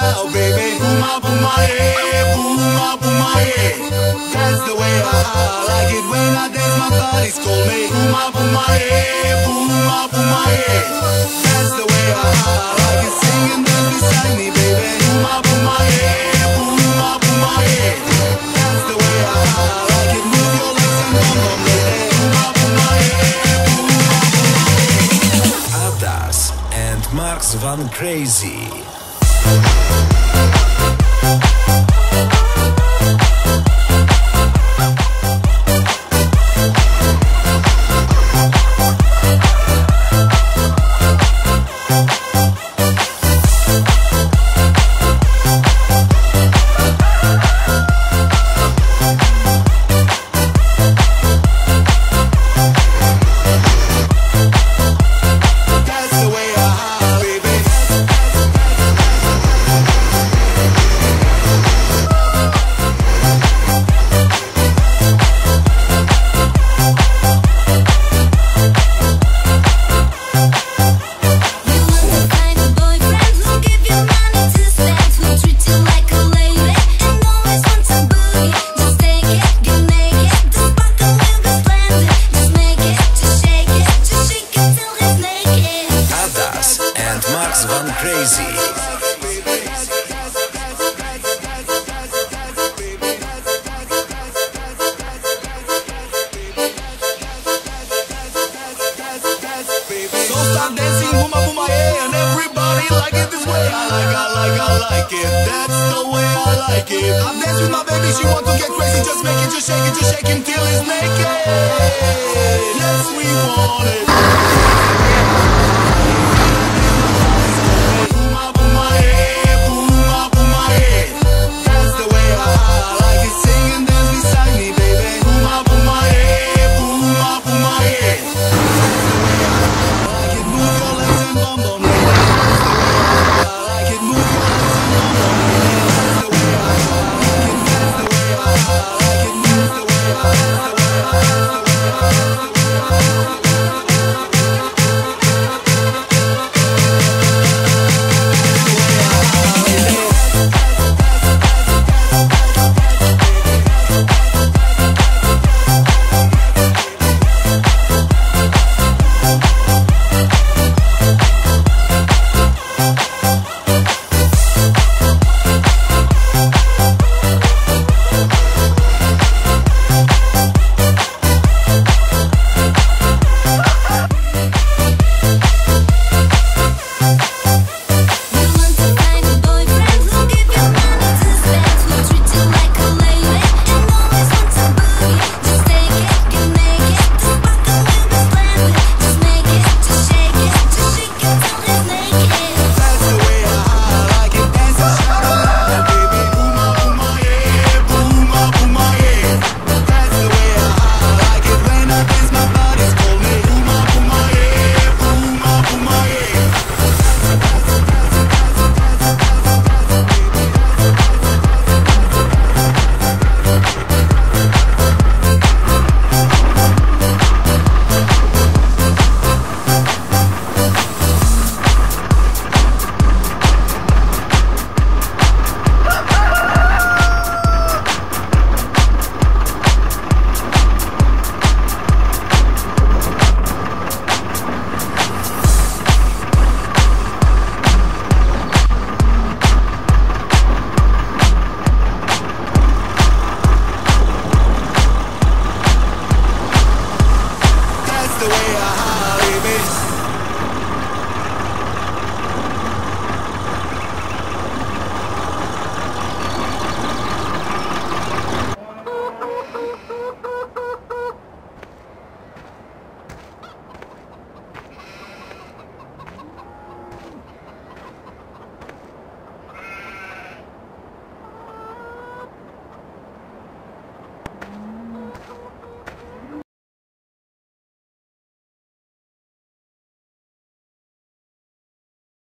shout it baby. Booma, booma, yeah. Booma, booma, yeah. That's the way I like it. When I dance, my body's call me. Booma, booma, yeah. Booma, booma, yeah. That's the way I like it. Singing dance beside me, baby. Booma, booma, yeah. Booma, booma, yeah. That's the way I like it. Move your legs and bum bum, lady. Booma, booma, yeah. Booma, booma, yeah. Adas and Marx Van Crazy. That's I like if this way I like I like it. That's the way I like it. I'm with my baby, she to get crazy. Just make it, just shake it, just shake it till it's naked. Yes, we want it.